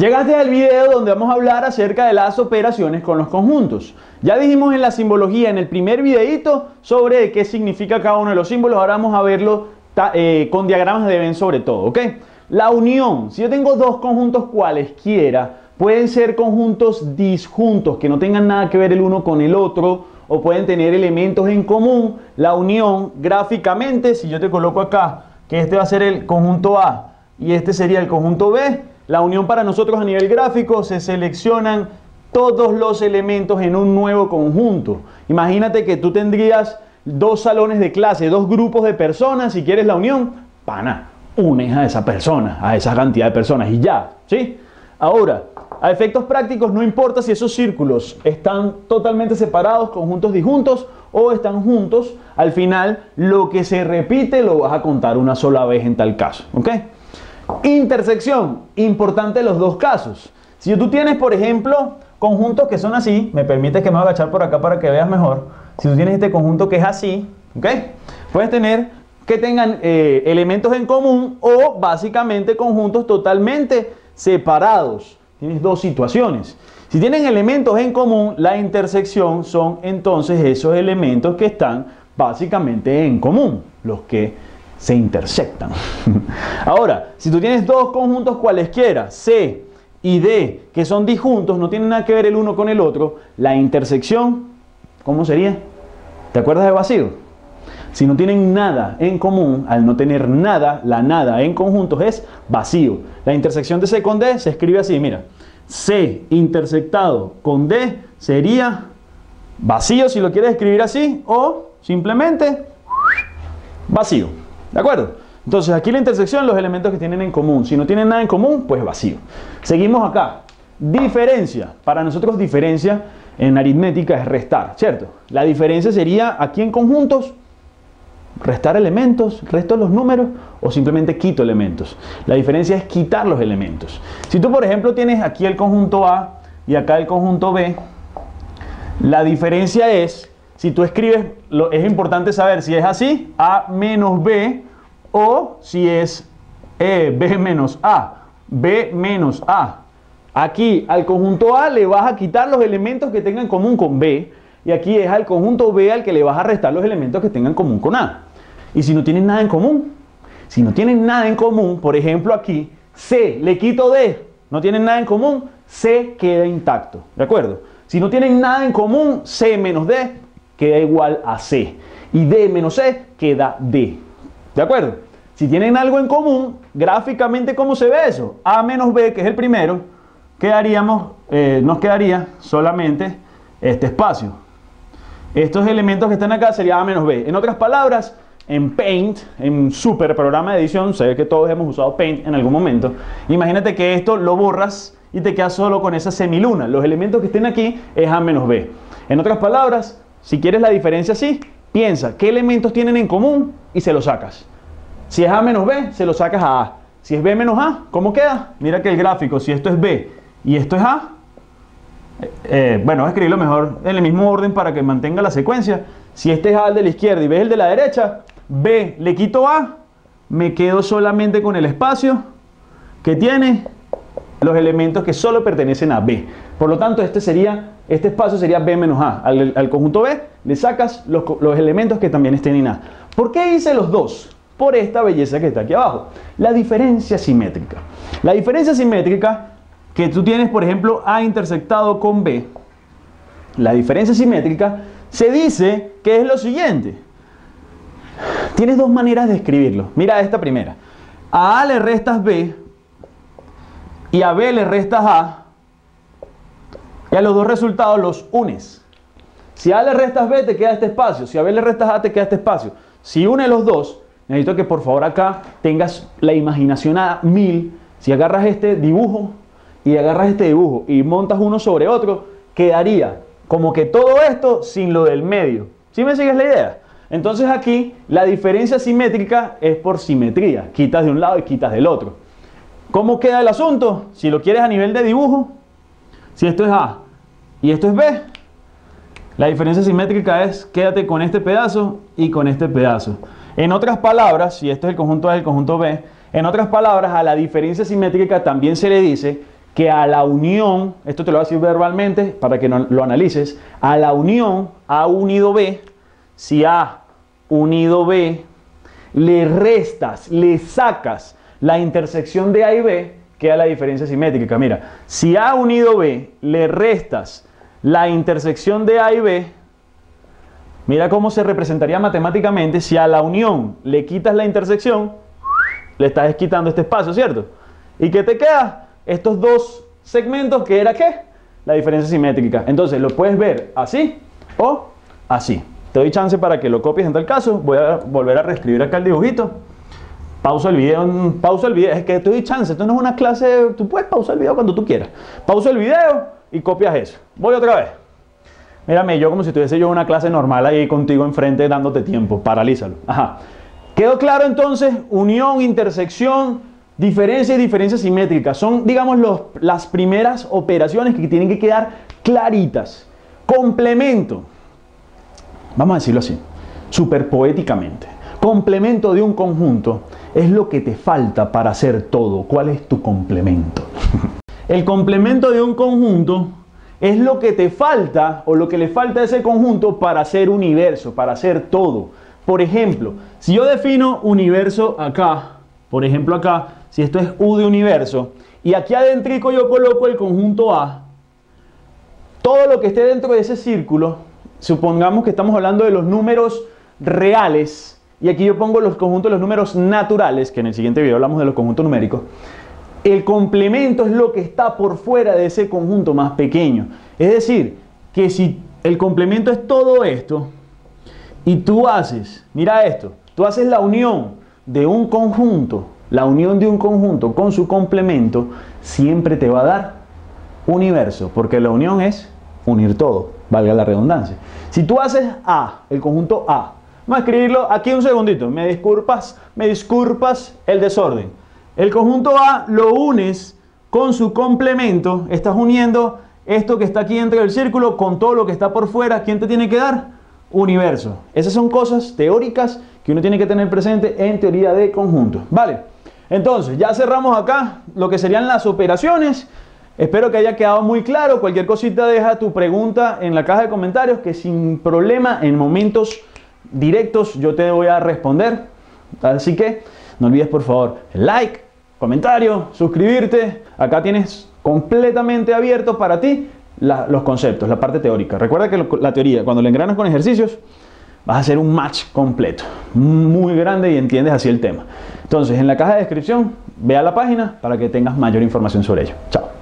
Llegaste al video donde vamos a hablar acerca de las operaciones con los conjuntos. Ya dijimos en la simbología en el primer videito sobre qué significa cada uno de los símbolos. Ahora vamos a verlo eh, con diagramas de Venn sobre todo, ¿ok? La unión. Si yo tengo dos conjuntos cualesquiera, pueden ser conjuntos disjuntos que no tengan nada que ver el uno con el otro o pueden tener elementos en común. La unión gráficamente, si yo te coloco acá que este va a ser el conjunto A y este sería el conjunto B, la unión para nosotros a nivel gráfico se seleccionan todos los elementos en un nuevo conjunto. Imagínate que tú tendrías dos salones de clase, dos grupos de personas, si quieres la unión, pana, unes a esa persona, a esa cantidad de personas y ya, ¿sí? Ahora, a efectos prácticos no importa si esos círculos están totalmente separados, conjuntos disjuntos o están juntos, al final lo que se repite lo vas a contar una sola vez en tal caso, ¿ok? Intersección, importante los dos casos. Si tú tienes, por ejemplo, conjuntos que son así, me permite que me voy a agachar por acá para que veas mejor. Si tú tienes este conjunto que es así, ¿ok? Puedes tener que tengan eh, elementos en común o básicamente conjuntos totalmente separados. Tienes dos situaciones. Si tienen elementos en común, la intersección son entonces esos elementos que están básicamente en común, los que se intersectan. Ahora, si tú tienes dos conjuntos cualesquiera, C y D, que son disjuntos, no tienen nada que ver el uno con el otro, la intersección, ¿cómo sería? ¿Te acuerdas de vacío? Si no tienen nada en común, al no tener nada, la nada en conjuntos es vacío. La intersección de C con D se escribe así, mira. C intersectado con D sería vacío si lo quieres escribir así o simplemente vacío. ¿De acuerdo? Entonces aquí la intersección, los elementos que tienen en común. Si no tienen nada en común, pues vacío. Seguimos acá. Diferencia. Para nosotros diferencia en aritmética es restar, ¿cierto? La diferencia sería aquí en conjuntos, restar elementos, resto los números o simplemente quito elementos. La diferencia es quitar los elementos. Si tú, por ejemplo, tienes aquí el conjunto A y acá el conjunto B, la diferencia es si tú escribes, lo, es importante saber si es así, A menos B, o si es e, B menos A, B menos A. Aquí al conjunto A le vas a quitar los elementos que tengan en común con B, y aquí es al conjunto B al que le vas a restar los elementos que tengan en común con A. Y si no tienen nada en común, si no tienen nada en común, por ejemplo aquí, C le quito D, no tienen nada en común, C queda intacto, ¿de acuerdo? Si no tienen nada en común, C menos D queda igual a C. Y D menos C queda D. ¿De acuerdo? Si tienen algo en común, gráficamente, ¿cómo se ve eso? A menos B, que es el primero, quedaríamos, eh, nos quedaría solamente este espacio. Estos elementos que están acá sería A menos B. En otras palabras, en Paint, en super programa de edición, sé que todos hemos usado Paint en algún momento. Imagínate que esto lo borras y te quedas solo con esa semiluna. Los elementos que estén aquí es A menos B. En otras palabras, si quieres la diferencia así, piensa qué elementos tienen en común y se los sacas. Si es A menos B, se lo sacas a A. Si es B menos A, ¿cómo queda? Mira que el gráfico, si esto es B y esto es A, eh, eh, bueno, escribirlo mejor en el mismo orden para que mantenga la secuencia. Si este es A el de la izquierda y B el de la derecha, B le quito A, me quedo solamente con el espacio que tiene los elementos que solo pertenecen a B. Por lo tanto, este sería este espacio sería B menos A. Al, conjunto B le sacas los, elementos que también estén en A. ¿Por qué hice los dos? Por esta belleza que está aquí abajo. La diferencia simétrica. La diferencia simétrica que tú tienes, por ejemplo, A intersectado con B, la diferencia simétrica se dice que es lo siguiente. Tienes dos maneras de escribirlo. Mira esta primera. A A le restas B y a B le restas A y a los dos resultados los unes. Si a le restas b, te queda este espacio. Si a b le restas a, te queda este espacio. Si une los dos, necesito que por favor acá tengas la imaginación a mil. Si agarras este dibujo y agarras este dibujo y montas uno sobre otro, quedaría como que todo esto sin lo del medio. ¿Sí me sigues la idea? Entonces aquí la diferencia simétrica es por simetría. Quitas de un lado y quitas del otro. ¿Cómo queda el asunto? Si lo quieres a nivel de dibujo, si esto es A y esto es B, la diferencia simétrica es quédate con este pedazo y con este pedazo. En otras palabras, si esto es el conjunto A y el conjunto B, en otras palabras, a la diferencia simétrica también se le dice que a la unión, esto te lo voy a decir verbalmente para que lo analices, a la unión A unido B, si A unido B, le restas, le sacas la intersección de A y B, queda la diferencia simétrica. Mira, si A unido B le restas la intersección de A y B, mira cómo se representaría matemáticamente si a la unión le quitas la intersección, le estás quitando este espacio, ¿cierto? ¿Y qué te queda? Estos dos segmentos, que era qué? La diferencia simétrica. Entonces lo puedes ver así o así. Te doy chance para que lo copies en tal caso. Voy a volver a reescribir acá el dibujito. Pausa el video, pausa el video. Es que te doy chance. Esto no es una clase. Tú puedes pausar el video cuando tú quieras. Pausa el video y copias eso. Voy otra vez. Mírame, yo como si estuviese yo una clase normal ahí contigo enfrente dándote tiempo. Paralízalo. Ajá. ¿Quedó claro entonces? Unión, intersección, diferencia y diferencia simétrica. Son, digamos, los, las primeras operaciones que tienen que quedar claritas. Complemento. Vamos a decirlo así, súper poéticamente. Complemento de un conjunto es lo que te falta para hacer todo. ¿Cuál es tu complemento? El complemento de un conjunto es lo que te falta o lo que le falta a ese conjunto para hacer universo, para hacer todo. Por ejemplo, si yo defino universo acá, por ejemplo acá, si esto es U de universo, y aquí adentro yo coloco el conjunto A, todo lo que esté dentro de ese círculo, supongamos que estamos hablando de los números reales, y aquí yo pongo los conjuntos de los números naturales, que en el siguiente video hablamos de los conjuntos numéricos, el complemento es lo que está por fuera de ese conjunto más pequeño. Es decir, que si el complemento es todo esto, y tú haces, mira esto, tú haces la unión de un conjunto, la unión de un conjunto con su complemento, siempre te va a dar universo, porque la unión es unir todo, valga la redundancia. Si tú haces A, el conjunto A, vamos a escribirlo aquí un segundito, me disculpas, me disculpas el desorden. El conjunto A lo unes con su complemento, estás uniendo esto que está aquí dentro del círculo con todo lo que está por fuera, ¿quién te tiene que dar? Universo. Esas son cosas teóricas que uno tiene que tener presente en teoría de conjunto. Vale, entonces ya cerramos acá lo que serían las operaciones. Espero que haya quedado muy claro. Cualquier cosita deja tu pregunta en la caja de comentarios que sin problema en momentos directos yo te voy a responder. Así que no olvides por favor like, comentario, suscribirte. Acá tienes completamente abierto para ti los conceptos, la parte teórica. Recuerda que la teoría, cuando le engranas con ejercicios, vas a hacer un match completo, muy grande y entiendes así el tema. Entonces, en la caja de descripción, ve a la página para que tengas mayor información sobre ello. Chao.